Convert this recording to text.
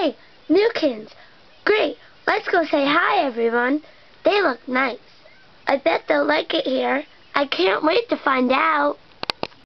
Hey, Newkins. Great. Let's go say hi, everyone. They look nice. I bet they'll like it here. I can't wait to find out.